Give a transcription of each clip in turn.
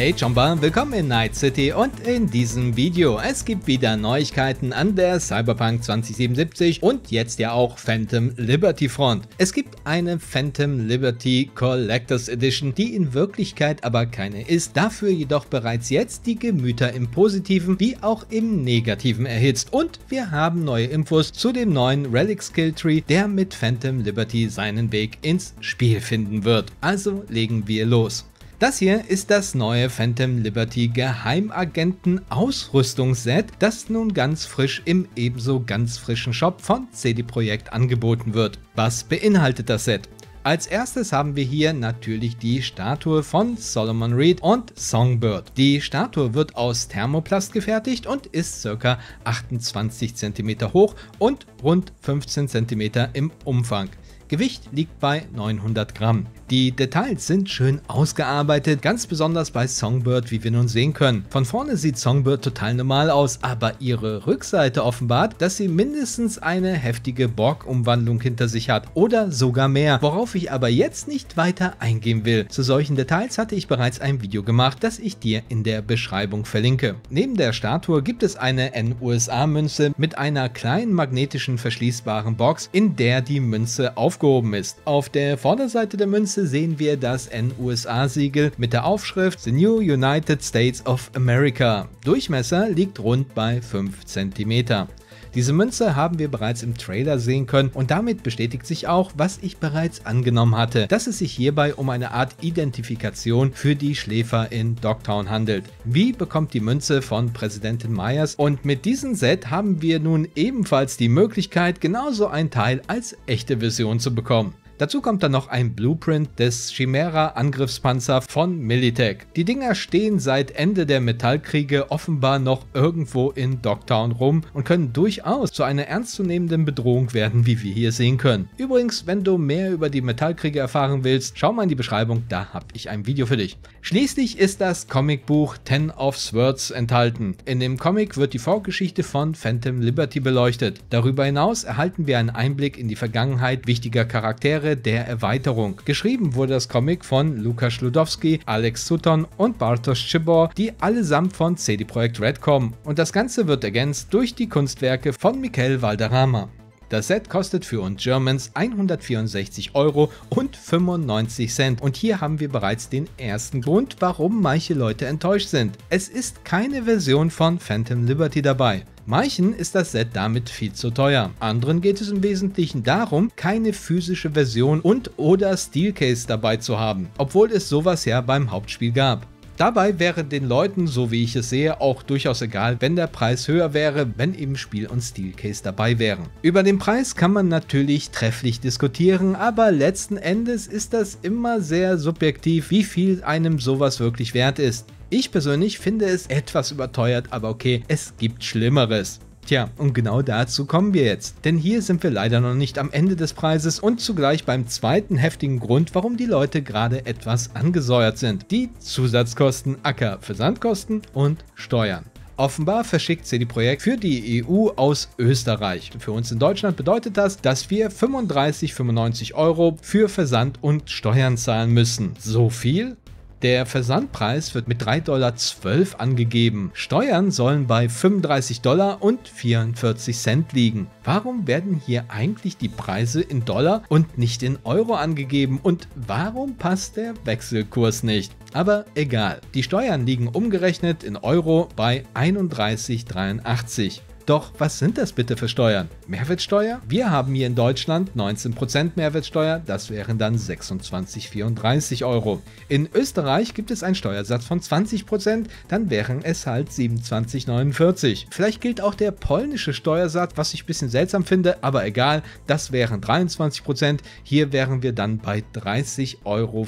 Hey Chomba, willkommen in Night City und in diesem Video. Es gibt wieder Neuigkeiten an der Cyberpunk 2077 und jetzt ja auch Phantom Liberty Front. Es gibt eine Phantom Liberty Collectors Edition, die in Wirklichkeit aber keine ist, dafür jedoch bereits jetzt die Gemüter im Positiven wie auch im Negativen erhitzt. Und wir haben neue Infos zu dem neuen Relic Skill Tree, der mit Phantom Liberty seinen Weg ins Spiel finden wird. Also legen wir los. Das hier ist das neue Phantom Liberty Geheimagenten Ausrüstungsset, das nun ganz frisch im ebenso ganz frischen Shop von CD Projekt angeboten wird. Was beinhaltet das Set? Als erstes haben wir hier natürlich die Statue von Solomon Reed und Songbird. Die Statue wird aus Thermoplast gefertigt und ist ca. 28 cm hoch und rund 15 cm im Umfang. Gewicht liegt bei 900 Gramm. Die Details sind schön ausgearbeitet, ganz besonders bei Songbird, wie wir nun sehen können. Von vorne sieht Songbird total normal aus, aber ihre Rückseite offenbart, dass sie mindestens eine heftige Borg-Umwandlung hinter sich hat oder sogar mehr, worauf ich aber jetzt nicht weiter eingehen will. Zu solchen Details hatte ich bereits ein Video gemacht, das ich dir in der Beschreibung verlinke. Neben der Statue gibt es eine NUSA-Münze mit einer kleinen magnetischen verschließbaren Box, in der die Münze aufgehoben ist. Auf der Vorderseite der Münze sehen wir das NUSA-Siegel mit der Aufschrift The New United States of America. Durchmesser liegt rund bei 5 cm. Diese Münze haben wir bereits im Trailer sehen können und damit bestätigt sich auch, was ich bereits angenommen hatte, dass es sich hierbei um eine Art Identifikation für die Schläfer in Dogtown handelt. Wie bekommt die Münze von Präsidentin Myers und mit diesem Set haben wir nun ebenfalls die Möglichkeit, genauso ein Teil als echte Version zu bekommen. Dazu kommt dann noch ein Blueprint des Chimera Angriffspanzer von Militech. Die Dinger stehen seit Ende der Metallkriege offenbar noch irgendwo in Dogtown rum und können durchaus zu einer ernstzunehmenden Bedrohung werden, wie wir hier sehen können. Übrigens, wenn du mehr über die Metallkriege erfahren willst, schau mal in die Beschreibung, da habe ich ein Video für dich. Schließlich ist das Comicbuch Ten of Swords enthalten. In dem Comic wird die Vorgeschichte von Phantom Liberty beleuchtet. Darüber hinaus erhalten wir einen Einblick in die Vergangenheit wichtiger Charaktere Jahre der Erweiterung. Geschrieben wurde das Comic von Lukas Schludowski, Alex Sutton und Bartosz Chibor, die allesamt von CD Projekt Red kommen. Und das Ganze wird ergänzt durch die Kunstwerke von Michael Valderrama. Das Set kostet für uns Germans 164 Euro und 95 Cent. Und hier haben wir bereits den ersten Grund, warum manche Leute enttäuscht sind. Es ist keine Version von Phantom Liberty dabei. Manchen ist das Set damit viel zu teuer. Anderen geht es im Wesentlichen darum, keine physische Version und oder Steelcase dabei zu haben, obwohl es sowas ja beim Hauptspiel gab. Dabei wäre den Leuten, so wie ich es sehe, auch durchaus egal, wenn der Preis höher wäre, wenn im Spiel und Steelcase dabei wären. Über den Preis kann man natürlich trefflich diskutieren, aber letzten Endes ist das immer sehr subjektiv, wie viel einem sowas wirklich wert ist. Ich persönlich finde es etwas überteuert, aber okay, es gibt Schlimmeres. Tja, und genau dazu kommen wir jetzt. Denn hier sind wir leider noch nicht am Ende des Preises und zugleich beim zweiten heftigen Grund, warum die Leute gerade etwas angesäuert sind. Die Zusatzkosten, Acker, Versandkosten und Steuern. Offenbar verschickt CD Projekt für die EU aus Österreich. Für uns in Deutschland bedeutet das, dass wir 35,95 Euro für Versand und Steuern zahlen müssen. So viel? Der Versandpreis wird mit 3,12 Dollar angegeben. Steuern sollen bei 35 Dollar und 44 Cent liegen. Warum werden hier eigentlich die Preise in Dollar und nicht in Euro angegeben und warum passt der Wechselkurs nicht? Aber egal, die Steuern liegen umgerechnet in Euro bei 31,83. Doch was sind das bitte für Steuern? Mehrwertsteuer? Wir haben hier in Deutschland 19% Mehrwertsteuer, das wären dann 26,34 Euro. In Österreich gibt es einen Steuersatz von 20%, dann wären es halt 27,49. Vielleicht gilt auch der polnische Steuersatz, was ich ein bisschen seltsam finde, aber egal, das wären 23%, hier wären wir dann bei 30,84 Euro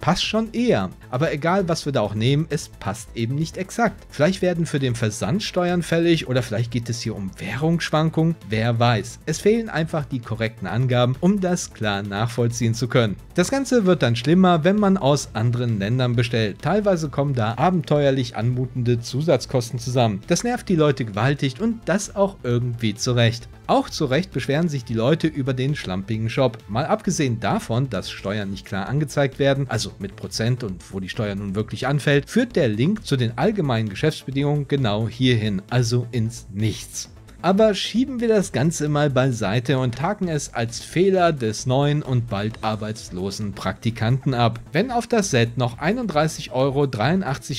passt schon eher. Aber egal, was wir da auch nehmen, es passt eben nicht exakt. Vielleicht werden für den Versand Steuern fällig oder vielleicht geht es hier um Währungsschwankungen, wer weiß. Es fehlen einfach die korrekten Angaben, um das klar nachvollziehen zu können. Das Ganze wird dann schlimmer, wenn man aus anderen Ländern bestellt. Teilweise kommen da abenteuerlich anmutende Zusatzkosten zusammen. Das nervt die Leute gewaltig und das auch irgendwie zurecht. Auch zu Recht beschweren sich die Leute über den schlampigen Shop. Mal abgesehen davon, dass Steuern nicht klar angezeigt werden, also mit Prozent und wo die Steuer nun wirklich anfällt, führt der Link zu den allgemeinen Geschäftsbedingungen genau hierhin, also ins Nichts. Aber schieben wir das Ganze mal beiseite und haken es als Fehler des neuen und bald arbeitslosen Praktikanten ab. Wenn auf das Set noch 31,83 Euro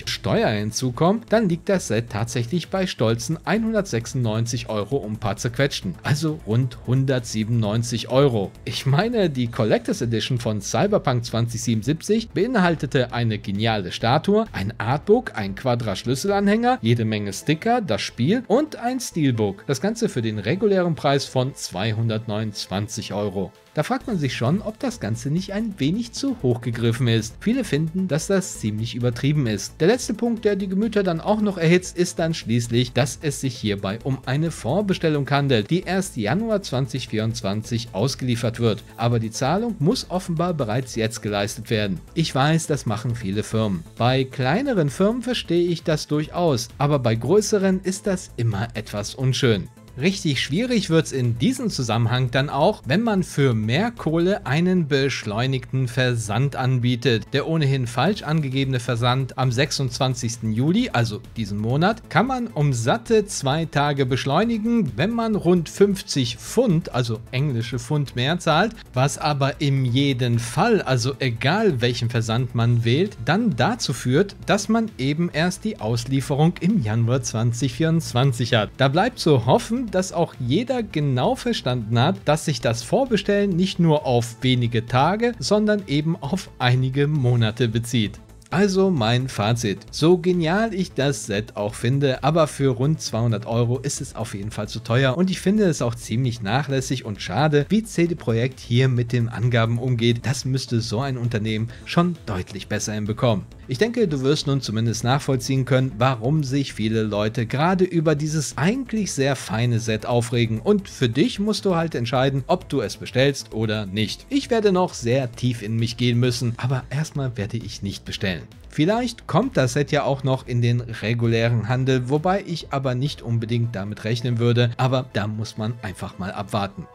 Steuer hinzukommt, dann liegt das Set tatsächlich bei stolzen 196 Euro um paar zerquetschten, also rund 197 Euro. Ich meine, die Collectors Edition von Cyberpunk 2077 beinhaltete eine geniale Statue, ein Artbook, ein Quadra-Schlüsselanhänger, jede Menge Sticker, das Spiel und ein Steelbook. Das Ganze für den regulären Preis von 229 Euro. Da fragt man sich schon, ob das Ganze nicht ein wenig zu hoch gegriffen ist. Viele finden, dass das ziemlich übertrieben ist. Der letzte Punkt, der die Gemüter dann auch noch erhitzt, ist dann schließlich, dass es sich hierbei um eine Vorbestellung handelt, die erst Januar 2024 ausgeliefert wird. Aber die Zahlung muss offenbar bereits jetzt geleistet werden. Ich weiß, das machen viele Firmen. Bei kleineren Firmen verstehe ich das durchaus, aber bei größeren ist das immer etwas unschön. Richtig schwierig wird es in diesem Zusammenhang dann auch, wenn man für mehr Kohle einen beschleunigten Versand anbietet. Der ohnehin falsch angegebene Versand am 26. Juli, also diesen Monat, kann man um satte zwei Tage beschleunigen, wenn man rund 50 Pfund, also englische Pfund mehr zahlt, was aber in jedem Fall, also egal welchen Versand man wählt, dann dazu führt, dass man eben erst die Auslieferung im Januar 2024 hat. Da bleibt zu hoffen, dass auch jeder genau verstanden hat, dass sich das Vorbestellen nicht nur auf wenige Tage, sondern eben auf einige Monate bezieht. Also mein Fazit. So genial ich das Set auch finde, aber für rund 200 Euro ist es auf jeden Fall zu teuer und ich finde es auch ziemlich nachlässig und schade, wie CD Projekt hier mit den Angaben umgeht. Das müsste so ein Unternehmen schon deutlich besser hinbekommen. Ich denke, du wirst nun zumindest nachvollziehen können, warum sich viele Leute gerade über dieses eigentlich sehr feine Set aufregen und für dich musst du halt entscheiden, ob du es bestellst oder nicht. Ich werde noch sehr tief in mich gehen müssen, aber erstmal werde ich nicht bestellen. Vielleicht kommt das Set ja auch noch in den regulären Handel, wobei ich aber nicht unbedingt damit rechnen würde, aber da muss man einfach mal abwarten.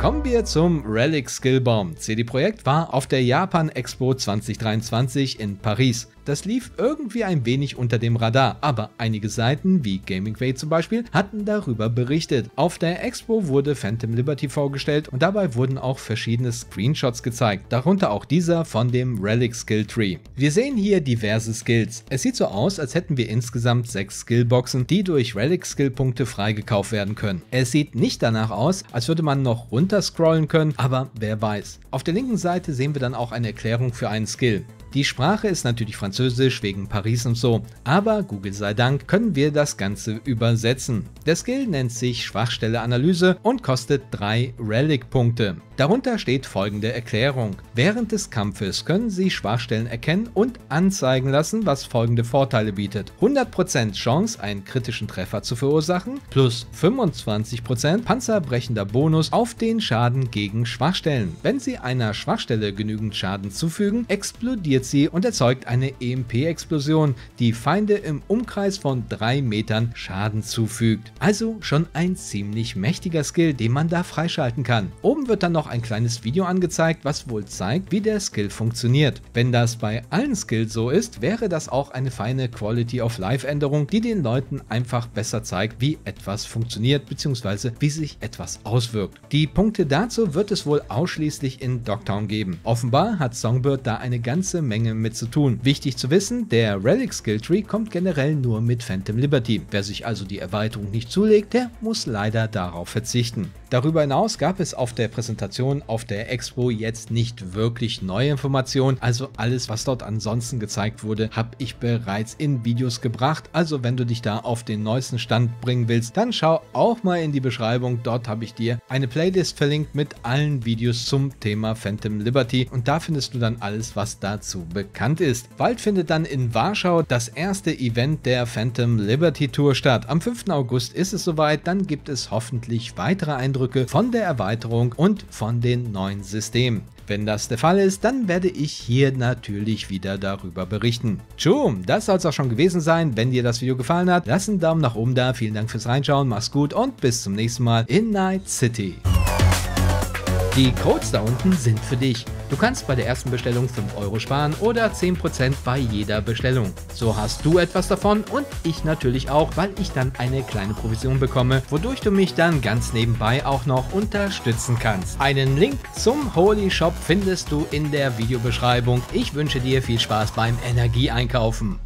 Kommen wir zum Relic Skillbaum. CD Projekt war auf der Japan Expo 2023 in Paris. Das lief irgendwie ein wenig unter dem Radar, aber einige Seiten, wie Gaming Way zum Beispiel, hatten darüber berichtet. Auf der Expo wurde Phantom Liberty vorgestellt und dabei wurden auch verschiedene Screenshots gezeigt, darunter auch dieser von dem Relic Skill Tree. Wir sehen hier diverse Skills. Es sieht so aus, als hätten wir insgesamt sechs Skillboxen, die durch Relic Skill Punkte freigekauft werden können. Es sieht nicht danach aus, als würde man noch runter scrollen können, aber wer weiß. Auf der linken Seite sehen wir dann auch eine Erklärung für einen Skill. Die Sprache ist natürlich Französisch wegen Paris und so, aber Google sei Dank können wir das Ganze übersetzen. Der Skill nennt sich Schwachstelle Analyse und kostet 3 Relic-Punkte. Darunter steht folgende Erklärung. Während des Kampfes können Sie Schwachstellen erkennen und anzeigen lassen, was folgende Vorteile bietet. 100% Chance, einen kritischen Treffer zu verursachen, plus 25% panzerbrechender Bonus auf den Schaden gegen Schwachstellen. Wenn Sie einer Schwachstelle genügend Schaden zufügen, explodiert sie und erzeugt eine EMP-Explosion, die Feinde im Umkreis von 3 Metern Schaden zufügt. Also schon ein ziemlich mächtiger Skill, den man da freischalten kann. Oben wird dann noch ein kleines Video angezeigt, was wohl zeigt, wie der Skill funktioniert. Wenn das bei allen Skills so ist, wäre das auch eine feine Quality of Life Änderung, die den Leuten einfach besser zeigt, wie etwas funktioniert bzw. wie sich etwas auswirkt. Die Punkte dazu wird es wohl ausschließlich in Dogtown geben. Offenbar hat Songbird da eine ganze Menge mit zu tun. Wichtig zu wissen, der Relic Skill Tree kommt generell nur mit Phantom Liberty. Wer sich also die Erweiterung nicht zulegt, der muss leider darauf verzichten. Darüber hinaus gab es auf der Präsentation auf der Expo jetzt nicht wirklich neue Informationen, also alles was dort ansonsten gezeigt wurde, habe ich bereits in Videos gebracht, also wenn du dich da auf den neuesten Stand bringen willst, dann schau auch mal in die Beschreibung, dort habe ich dir eine Playlist verlinkt mit allen Videos zum Thema Phantom Liberty und da findest du dann alles was dazu bekannt ist. Bald findet dann in Warschau das erste Event der Phantom Liberty Tour statt. Am 5. August ist es soweit, dann gibt es hoffentlich weitere Eindrücke von der Erweiterung und von den neuen Systemen. Wenn das der Fall ist, dann werde ich hier natürlich wieder darüber berichten. Tschu, das soll es auch schon gewesen sein. Wenn dir das Video gefallen hat, lass einen Daumen nach oben da. Vielen Dank fürs Reinschauen, mach's gut und bis zum nächsten Mal in Night City. Die Codes da unten sind für dich. Du kannst bei der ersten Bestellung 5 Euro sparen oder 10% bei jeder Bestellung. So hast du etwas davon und ich natürlich auch, weil ich dann eine kleine Provision bekomme, wodurch du mich dann ganz nebenbei auch noch unterstützen kannst. Einen Link zum Holy Shop findest du in der Videobeschreibung. Ich wünsche dir viel Spaß beim Energieeinkaufen.